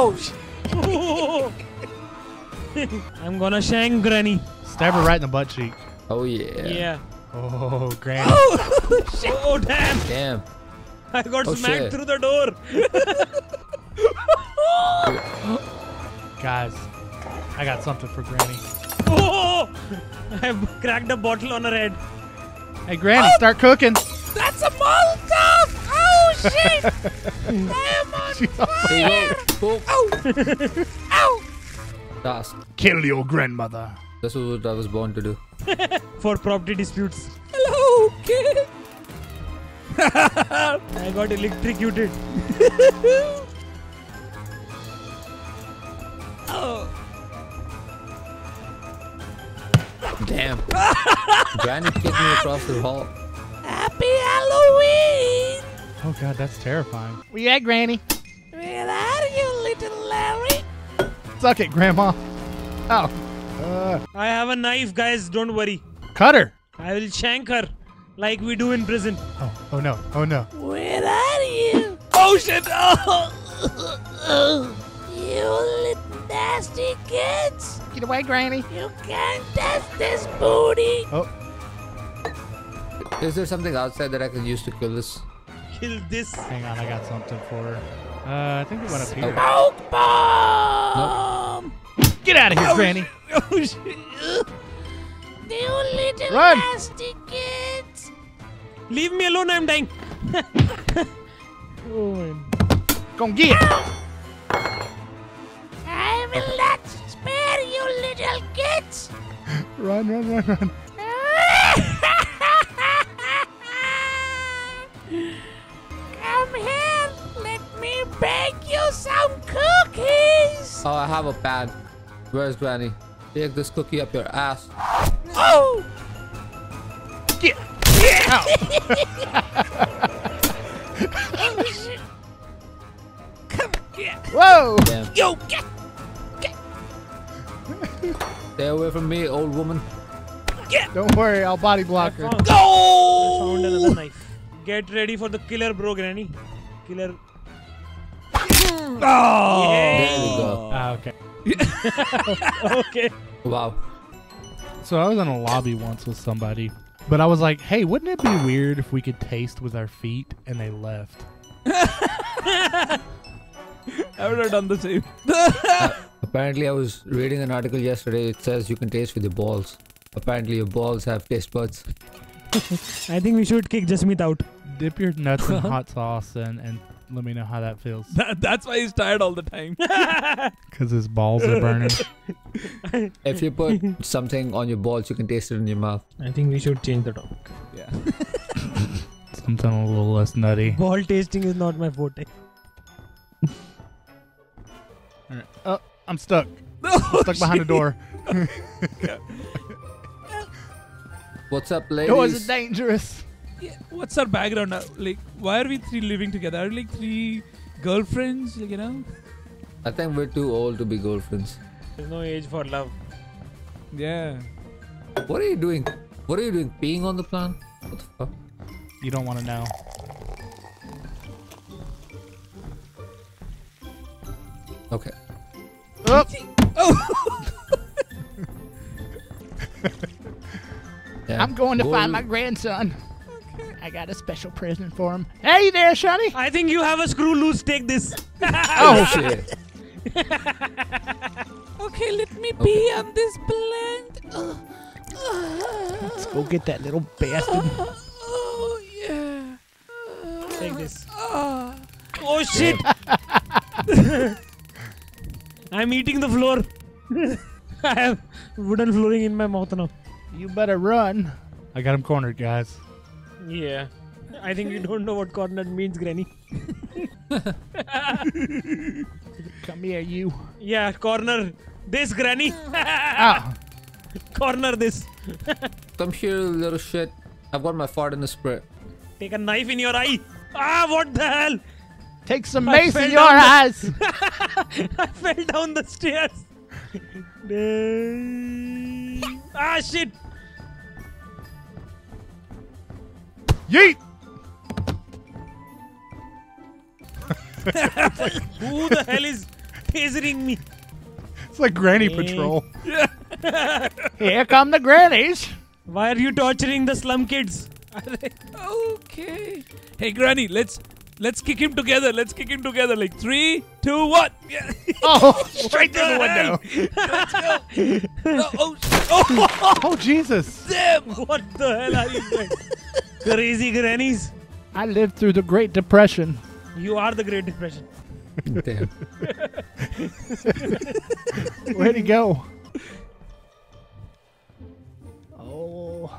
Oh, I'm gonna shank Granny. Stab her right in the butt cheek. Oh yeah. Yeah. Oh, Granny. Oh, oh damn. Damn. I got Oh, smacked shit. through the door. Guys, I got something for Granny. Oh! I've cracked a bottle on her head. Hey, Granny, start cooking. That's a Molotov! Oh, shit! I'm on There you go. Boom. Ow! Task. Kill your grandmother. This is what I was born to do. For property disputes. Hello, kid. I got electrocuted. oh. Damn. Granny kicked me across the hall. Happy Halloween! Oh, God, that's terrifying. Where you at, Granny? Where are you, little Larry? Suck it, Grandma. Oh. Uh, I have a knife, guys. Don't worry. cut her. I will shank her like we do in prison. Oh, oh no. Oh, no. Where are you? Oh shit! Oh. you little nasty kids! Get away, Granny. You can't touch this booty! Oh, Is there something outside that I can use to kill this? Kill this hang on. I got something for her. Uh, I think we went up here. smoke bomb! Get out of here, Granny. Oh shit! You little Run. nasty kids! Leave me alone, I'm dying! oh man. Go get it. I will not spare you, little kids! Run, run, run, run. Oh, I have a pan. Where's Granny? Take this cookie up your ass. Oh, Get. oh shit. Come here. Whoa. Damn. Yo, get. Stay away from me, old woman. Don't worry, I'll body block her. Found, I found another knife. Get ready for the killer, bro, Granny. Killer. Oh, There we go. Ah, okay. okay. Wow. So I was in a lobby once with somebody, but I was like, "Hey, wouldn't it be weird if we could taste with our feet?" And they left. I would have done the same. Apparently, I was reading an article yesterday. It says you can taste with your balls. Apparently, your balls have taste buds. I think we should kick Jasmeet out. Dip your nuts in hot sauce and and let me know how that feels. That, that's why he's tired all the time. Because his balls are burning. If you put something on your balls, you can taste it in your mouth. I think we should change the topic. yeah. Something a little less nutty. Ball tasting is not my forte. Alright. Oh, I'm stuck. Oh, I'm stuck behind a door. What's up, ladies? Doors are dangerous. Yeah, What's our background now? Like, why are we three living together? Are we like three girlfriends? Like, you know? I think we're too old to be girlfriends. There's no age for love. Yeah. What are you doing? What are you doing? Peeing on the plant? What the fuck? You don't want to know. Okay. Oh. oh, Yeah. I'm going to Go- find my grandson. I got a special present for him. Hey there, Shunny. I think you have a screw loose. Take this. Oh shit! Okay, let me pee on this plant. Let's go get that little bastard. Oh, yeah. Take this. Ah. Oh shit! I'm eating the floor. I have wooden flooring in my mouth now. You better run. I got him cornered, guys. Yeah. I think you don't know what corner means, Granny. Come here, you. Yeah, corner this, Granny. Ah, corner this. Come here, little shit. I've got my fart in the spray. Take a knife in your eye. Ah, what the hell? take some I mace in your ass. the- I fell down the stairs. ah, shit. Yeet. Who the hell is tasering me. It's like Granny Hey. Patrol. Here come the grannies. Why are you torturing the slum kids? Okay. Hey, Granny, let's let's kick him together. Let's kick him together. Like three, two, one. Yeah. Oh, straight through the window. oh, oh, oh, Oh, Jesus. damn. what the hell are you doing? Crazy grannies. I lived through the Great Depression. You are the Great Depression. Damn. Where'd he go? Oh.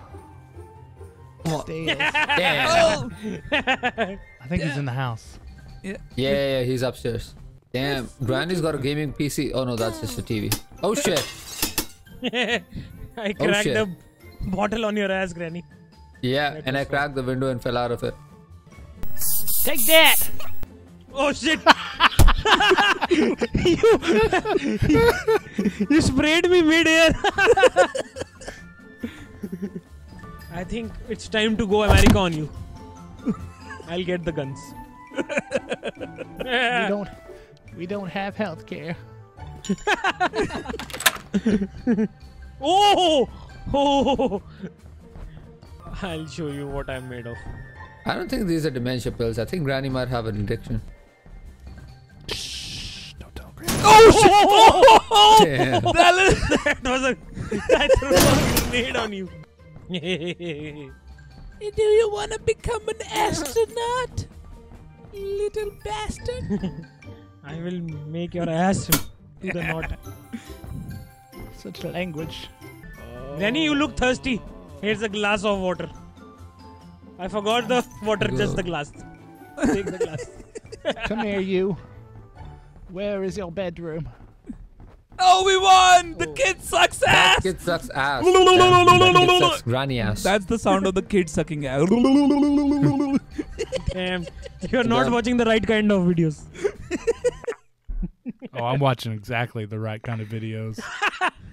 Stairs. Damn. Oh. I think he's in the house. Yeah, yeah, yeah, he's upstairs. Damn, Granny's got a gaming PC. Oh no, that's just a TV. Oh shit. I Oh, cracked shit. a bottle on your ass, Granny. Yeah, That and I cracked the window and fell out of it. Take that. Oh shit! you, you sprayed me mid-air. I think it's time to go America on you. I'll get the guns. We don't. We don't have health care. oh! Oh! I'll show you what I'm made of. I don't think these are dementia pills. I think Granny might have an addiction. Don't tell Granny. Oh shit! Damn. that was a I threw a grenade on you. Do you want to become an astronaut, little bastard? I will make your ass to the knot. Such language. Granny, you look thirsty. Here's a glass of water. I forgot the water, just the glass. Take the glass. Come here, you. Where is your bedroom? Oh, we won! The oh. kid sucks ass! That ass. kid sucks ass. That, that kid sucks granny ass. That's the sound of the kid sucking ass. Damn. You're not Damn. watching the right kind of videos. Oh, I'm watching exactly the right kind of videos.